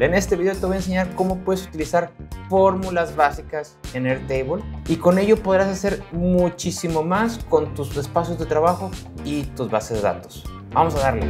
En este video te voy a enseñar cómo puedes utilizar fórmulas básicas en Airtable y con ello podrás hacer muchísimo más con tus espacios de trabajo y tus bases de datos. Vamos a darle.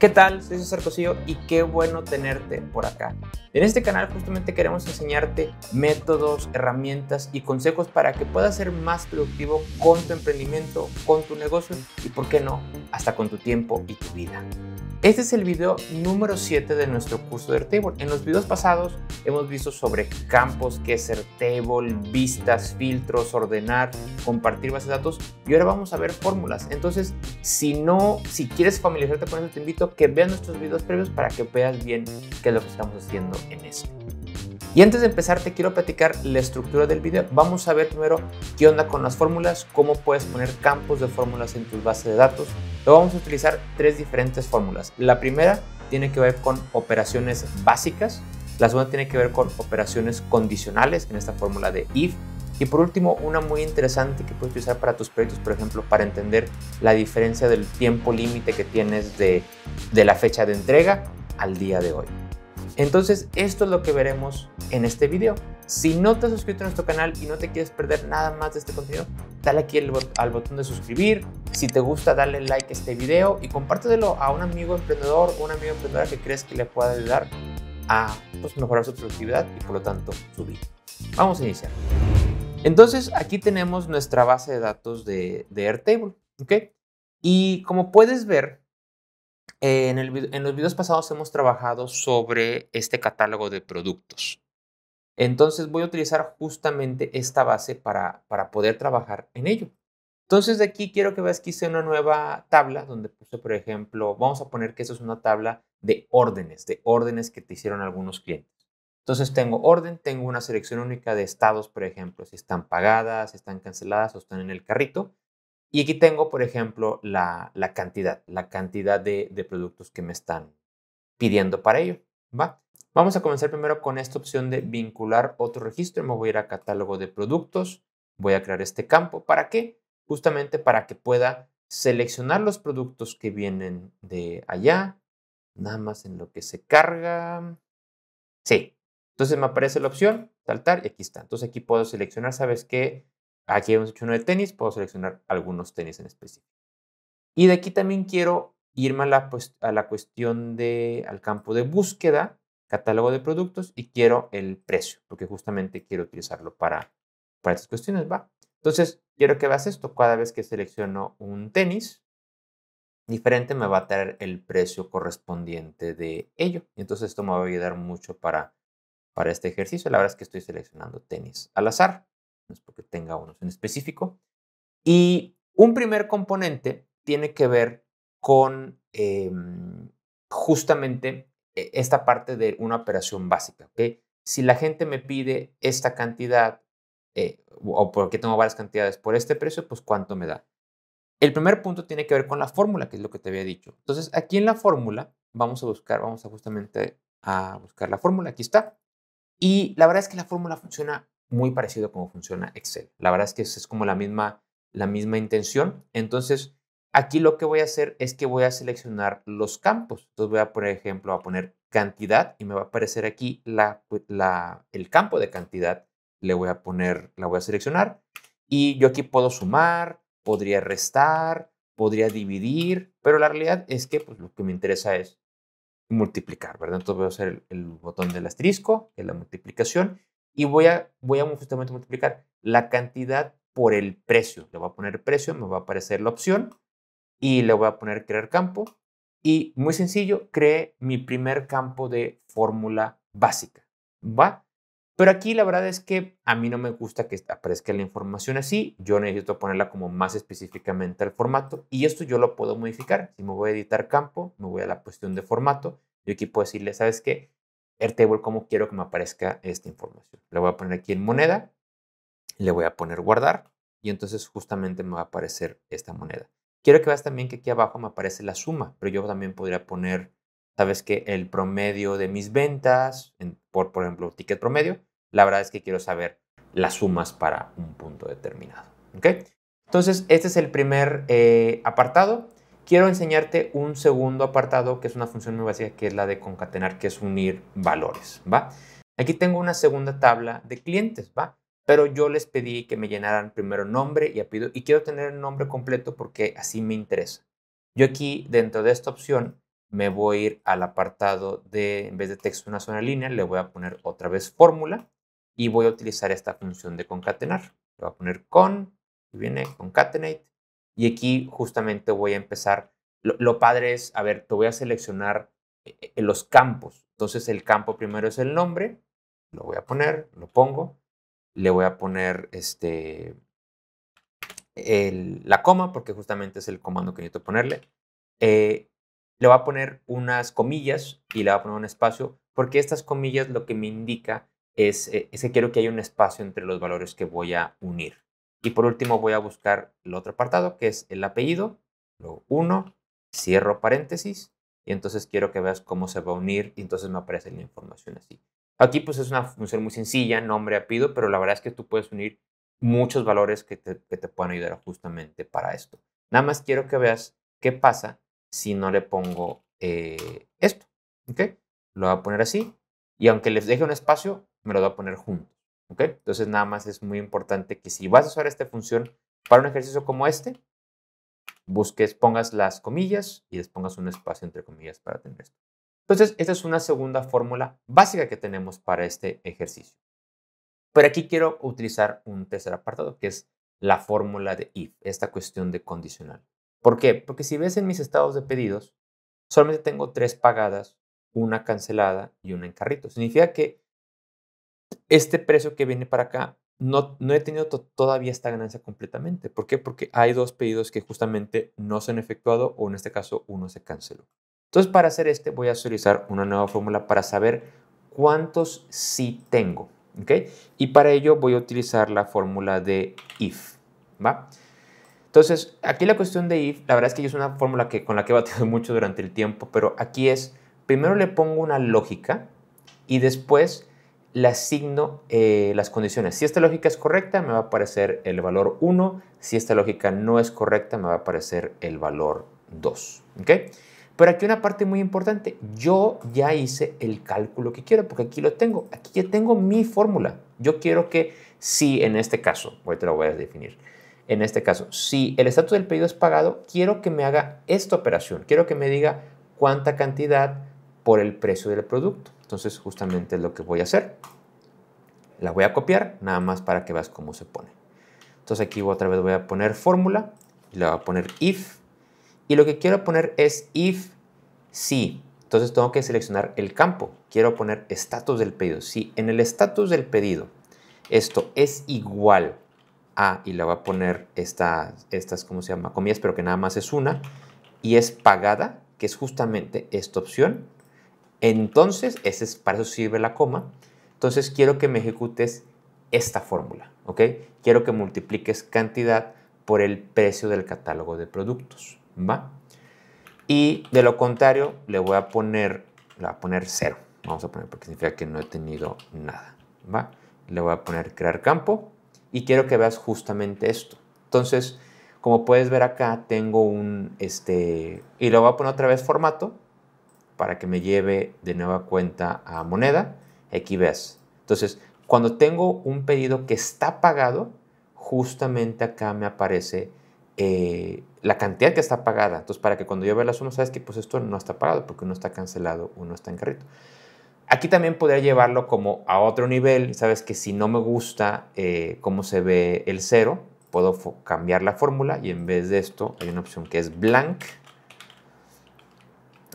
¿Qué tal? Soy César Cosillo y qué bueno tenerte por acá. En este canal justamente queremos enseñarte métodos, herramientas y consejos para que puedas ser más productivo con tu emprendimiento, con tu negocio y, por qué no, hasta con tu tiempo y tu vida. Este es el video número 7 de nuestro curso de Airtable. En los videos pasados hemos visto sobre campos, qué es Airtable, vistas, filtros, ordenar, compartir bases de datos y ahora vamos a ver fórmulas. Entonces, si no, si quieres familiarizarte con eso, te invito a que veas nuestros videos previos para que veas bien qué es lo que estamos haciendo en eso. Y antes de empezar te quiero platicar la estructura del video. Vamos a ver primero qué onda con las fórmulas, cómo puedes poner campos de fórmulas en tus bases de datos. Luego vamos a utilizar tres diferentes fórmulas. La primera tiene que ver con operaciones básicas, la segunda tiene que ver con operaciones condicionales en esta fórmula de if y por último, una muy interesante que puedes utilizar para tus proyectos, por ejemplo, para entender la diferencia del tiempo límite que tienes de, de, la fecha de entrega al día de hoy. Entonces, esto es lo que veremos en este video. Si no te has suscrito a nuestro canal y no te quieres perder nada más de este contenido, dale aquí al botón de suscribir. Si te gusta, dale like a este video y compártelo a un amigo emprendedor o una amiga emprendedora que crees que le pueda ayudar a pues, mejorar su productividad y por lo tanto su vida. Vamos a iniciar. Entonces, aquí tenemos nuestra base de datos de, de Airtable. ¿ok? Y como puedes ver, en, los videos pasados hemos trabajado sobre este catálogo de productos. Entonces voy a utilizar justamente esta base para, para poder trabajar en ello. Entonces de aquí quiero que veas que hice una nueva tabla donde puse, por ejemplo, vamos a poner que eso es una tabla de órdenes, de órdenes que te hicieron algunos clientes. Entonces tengo orden, tengo una selección única de estados, por ejemplo, si están pagadas, si están canceladas o están en el carrito. Y aquí tengo, por ejemplo, la, cantidad, la cantidad de, productos que me están pidiendo para ello. ¿va? Vamos a comenzar primero con esta opción de vincular otro registro. Me voy a ir a catálogo de productos. Voy a crear este campo. ¿Para qué? Justamente para que pueda seleccionar los productos que vienen de allá. Nada más en lo que se carga. Sí. Entonces me aparece la opción, saltar y aquí está. Entonces aquí puedo seleccionar, ¿sabes qué? Aquí hemos hecho uno de tenis, puedo seleccionar algunos tenis en específico. Y de aquí también quiero irme a la, pues, a la cuestión de, al campo de búsqueda, catálogo de productos y quiero el precio, porque justamente quiero utilizarlo para, para estas cuestiones, ¿va? Entonces, quiero que veas esto. Cada vez que selecciono un tenis diferente, me va a traer el precio correspondiente de ello. Y entonces esto me va a ayudar mucho para, para este ejercicio. La verdad es que estoy seleccionando tenis al azar es porque tenga unos en específico. Y un primer componente tiene que ver con em, justamente e, esta parte de una operación básica. ¿okay? Si la gente me pide esta cantidad, eh, o porque tengo varias cantidades por este precio, pues cuánto me da. El primer punto tiene que ver con la fórmula, que es lo que te había dicho. Entonces, aquí en la fórmula vamos a buscar, vamos a justamente a buscar la fórmula. Aquí está. Y la verdad es que la fórmula funciona muy parecido a cómo funciona Excel. La verdad es que es como la misma, la misma intención. Entonces, aquí lo que voy a hacer es que voy a seleccionar los campos. Entonces voy a, por ejemplo, a poner cantidad y me va a aparecer aquí la, la, el campo de cantidad. Le voy a poner, la voy a seleccionar y yo aquí puedo sumar, podría restar, podría dividir, pero la realidad es que pues, lo que me interesa es multiplicar, ¿verdad? Entonces voy a hacer el, el botón del asterisco, que es la multiplicación, y voy a, voy a justamente multiplicar la cantidad por el precio. Le voy a poner precio, me va a aparecer la opción y le voy a poner crear campo. Y muy sencillo, creé mi primer campo de fórmula básica. ¿Va? Pero aquí la verdad es que a mí no me gusta que aparezca la información así. Yo necesito ponerla como más específicamente al formato. Y esto yo lo puedo modificar. Si me voy a editar campo, me voy a la cuestión de formato. Yo aquí puedo decirle, ¿sabes qué? Airtable cómo quiero que me aparezca esta información. Le voy a poner aquí en moneda, le voy a poner guardar y entonces justamente me va a aparecer esta moneda. Quiero que veas también que aquí abajo me aparece la suma, pero yo también podría poner, sabes que el promedio de mis ventas, por, por ejemplo, ticket promedio, la verdad es que quiero saber las sumas para un punto determinado. ¿ok? Entonces, este es el primer eh, apartado. Quiero enseñarte un segundo apartado que es una función muy básica, que es la de concatenar, que es unir valores, ¿va? Aquí tengo una segunda tabla de clientes, ¿va? Pero yo les pedí que me llenaran primero nombre y apellido y quiero tener el nombre completo porque así me interesa. Yo aquí, dentro de esta opción, me voy a ir al apartado de, en vez de texto una sola línea, le voy a poner otra vez fórmula y voy a utilizar esta función de concatenar. Le voy a poner con, y viene concatenate, y aquí justamente voy a empezar. Lo, padre es, a ver, te voy a seleccionar en eh, eh, los campos. Entonces el campo primero es el nombre, lo voy a poner, lo pongo, le voy a poner este, la coma, porque justamente es el comando que necesito ponerle. Eh, le voy a poner unas comillas y le voy a poner un espacio, porque estas comillas lo que me indica eh, es que quiero que haya un espacio entre los valores que voy a unir. Y por último voy a buscar el otro apartado, que es el apellido, lo uno, cierro paréntesis, y entonces quiero que veas cómo se va a unir, y entonces me aparece la información así. Aquí pues es una función muy sencilla, nombre, apellido, pero la verdad es que tú puedes unir muchos valores que te, que te puedan ayudar justamente para esto. Nada más quiero que veas qué pasa si no le pongo eh, esto. ¿Ok? Lo voy a poner así. Y aunque les deje un espacio, me lo voy a poner juntos. ¿Ok? Entonces nada más es muy importante que si vas a usar esta función para un ejercicio como este, busques, pongas las comillas y les pongas un espacio entre comillas para tener esto. Entonces, esta es una segunda fórmula básica que tenemos para este ejercicio. Pero aquí quiero utilizar un tercer apartado, que es la fórmula de if, esta cuestión de condicional. ¿Por qué? Porque si ves en mis estados de pedidos, solamente tengo tres pagadas, una cancelada y una en carrito. Significa que este precio que viene para acá no, no he tenido todavía esta ganancia completamente. ¿Por qué? Porque hay dos pedidos que justamente no se han efectuado o en este caso uno se canceló. Entonces, para hacer este, voy a utilizar una nueva fórmula para saber cuántos sí tengo. ¿ok? Y para ello voy a utilizar la fórmula de if. ¿va? Entonces, aquí la cuestión de if, la verdad es que es una fórmula que, con la que he batido mucho durante el tiempo, pero aquí es, primero le pongo una lógica y después le asigno eh, las condiciones. Si esta lógica es correcta, me va a aparecer el valor 1. Si esta lógica no es correcta, me va a aparecer el valor 2. ¿ok? Pero aquí una parte muy importante, yo ya hice el cálculo que quiero, porque aquí lo tengo, aquí ya tengo mi fórmula. Yo quiero que si en este caso, te lo voy a definir, en este caso, si el estatus del pedido es pagado, quiero que me haga esta operación, quiero que me diga cuánta cantidad por el precio del producto. Entonces justamente es lo que voy a hacer. La voy a copiar, nada más para que veas cómo se pone. Entonces aquí otra vez voy a poner fórmula, y le voy a poner if, y lo que quiero poner es if si. Entonces tengo que seleccionar el campo. Quiero poner estatus del pedido. Si en el estatus del pedido esto es igual a, y le voy a poner esta, estas, ¿cómo se llama? Comillas, pero que nada más es una, y es pagada, que es justamente esta opción, entonces, ese es, para eso sirve la coma. Entonces quiero que me ejecutes esta fórmula, ¿ok? Quiero que multipliques cantidad por el precio del catálogo de productos. ¿va? Y de lo contrario, le voy a poner, le voy a poner cero. Vamos a poner porque significa que no he tenido nada, ¿va? Le voy a poner crear campo y quiero que veas justamente esto. Entonces, como puedes ver acá, tengo un, este, y le voy a poner otra vez formato para que me lleve de nueva cuenta a moneda. Ves. Entonces, cuando tengo un pedido que está pagado, justamente acá me aparece eh, la cantidad que está pagada. Entonces, para que cuando yo vea la suma, sabes que pues esto no está pagado porque uno está cancelado, uno está en carrito. Aquí también podría llevarlo como a otro nivel. Sabes que si no me gusta eh, cómo se ve el cero, puedo cambiar la fórmula y en vez de esto hay una opción que es blank,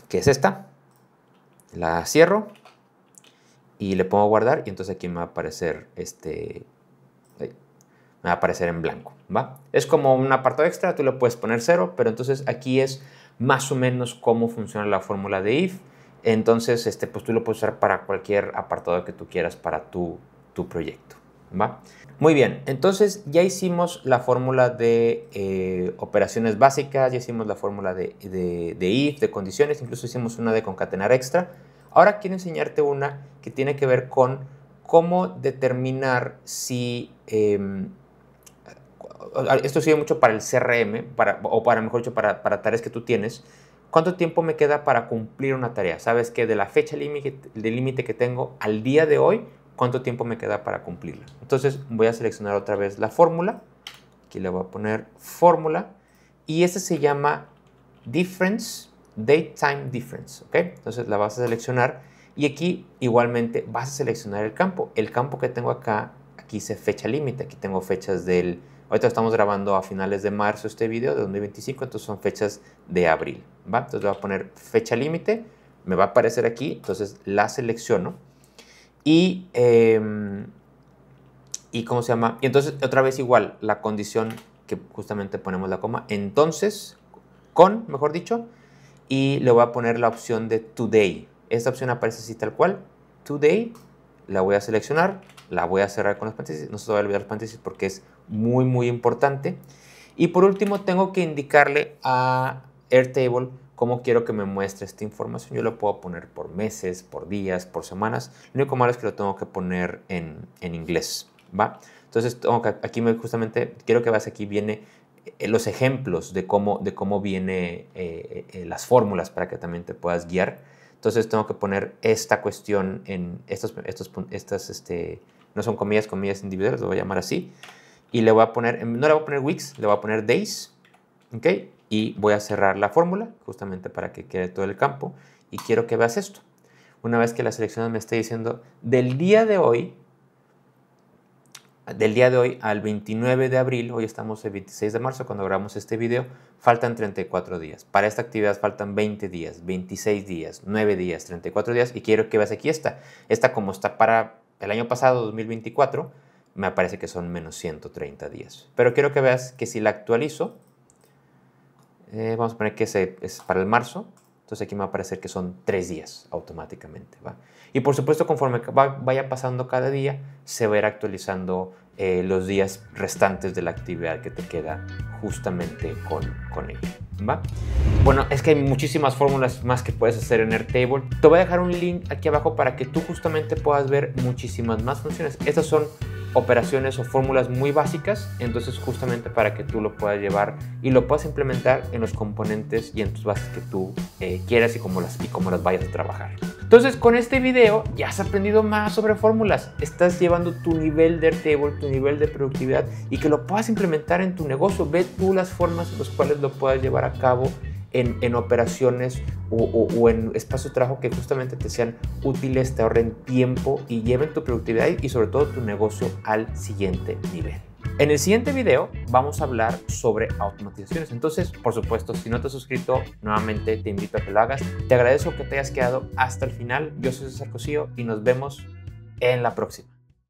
que es esta. La cierro y le pongo guardar y entonces aquí me va a aparecer este va a aparecer en blanco, ¿va? Es como un apartado extra, tú le puedes poner cero, pero entonces aquí es más o menos cómo funciona la fórmula de if. Entonces, este, pues tú lo puedes usar para cualquier apartado que tú quieras para tu, tu proyecto, Muy bien, entonces ya hicimos la fórmula de eh, operaciones básicas, ya hicimos la fórmula de, de, if, de condiciones, incluso hicimos una de concatenar extra. Ahora quiero enseñarte una que tiene que ver con cómo determinar si... Em, esto sirve mucho para el CRM, para, o para, mejor dicho, para, para tareas que tú tienes. ¿Cuánto tiempo me queda para cumplir una tarea? Sabes que de la fecha de límite que tengo al día de hoy, ¿cuánto tiempo me queda para cumplirla? Entonces voy a seleccionar otra vez la fórmula. Aquí le voy a poner fórmula. Y este se llama difference, date time difference. ¿ok? Entonces la vas a seleccionar. Y aquí igualmente vas a seleccionar el campo. El campo que tengo acá, aquí dice fecha límite. Aquí tengo fechas del... Ahorita estamos grabando a finales de marzo este video de 2025, entonces son fechas de abril. ¿va? Entonces le voy a poner fecha límite, me va a aparecer aquí, entonces la selecciono. Y, em, y ¿cómo se llama? Y entonces otra vez igual, la condición que justamente ponemos la coma, entonces, con, mejor dicho, y le voy a poner la opción de today. Esta opción aparece así tal cual, today, la voy a seleccionar, la voy a cerrar con los paréntesis, no se va a olvidar los paréntesis porque es muy, muy importante. Y por último, tengo que indicarle a Airtable cómo quiero que me muestre esta información. Yo lo puedo poner por meses, por días, por semanas. Lo único malo es que lo tengo que poner en, en inglés, ¿va? Entonces, aquí me, justamente quiero que veas aquí viene eh, los ejemplos de cómo, de cómo viene eh, eh, las fórmulas para que también te puedas guiar. Entonces tengo que poner esta cuestión en estos, estos, estas, este, no son comillas, comillas individuales, lo voy a llamar así. Y le voy a poner, no le voy a poner weeks, le voy a poner days, ¿ok? Y voy a cerrar la fórmula, justamente para que quede todo el campo. Y quiero que veas esto. Una vez que la selección me esté diciendo, del día de hoy, del día de hoy al 29 de abril, hoy estamos el 26 de marzo cuando grabamos este video, faltan 34 días. Para esta actividad faltan 20 días, 26 días, 9 días, 34 días y quiero que veas aquí esta. Esta como está para el año pasado, 2024, me parece que son menos 130 días. Pero quiero que veas que si la actualizo, eh, vamos a poner que es para el marzo, entonces aquí me va a aparecer que son tres días automáticamente. ¿va? Y por supuesto, conforme vaya pasando cada día, se va a ir actualizando eh, los días restantes de la actividad que te queda justamente con, con ella. ¿va? Bueno, es que hay muchísimas fórmulas más que puedes hacer en Airtable. Te voy a dejar un link aquí abajo para que tú justamente puedas ver muchísimas más funciones. Estas son operaciones o fórmulas muy básicas, entonces justamente para que tú lo puedas llevar y lo puedas implementar en los componentes y en tus bases que tú eh, quieras y cómo, las, y cómo las vayas a trabajar. Entonces con este video ya has aprendido más sobre fórmulas, estás llevando tu nivel de Airtable, tu nivel de productividad y que lo puedas implementar en tu negocio, ve tú las formas en las cuales lo puedas llevar a cabo en, operaciones o, en espacios de trabajo que justamente te sean útiles, te ahorren tiempo y lleven tu productividad y sobre todo tu negocio al siguiente nivel. En el siguiente video vamos a hablar sobre automatizaciones. Entonces, por supuesto, si no te has suscrito, nuevamente te invito a que lo hagas. Te agradezco que te hayas quedado hasta el final. Yo soy César Cosío y nos vemos en la próxima.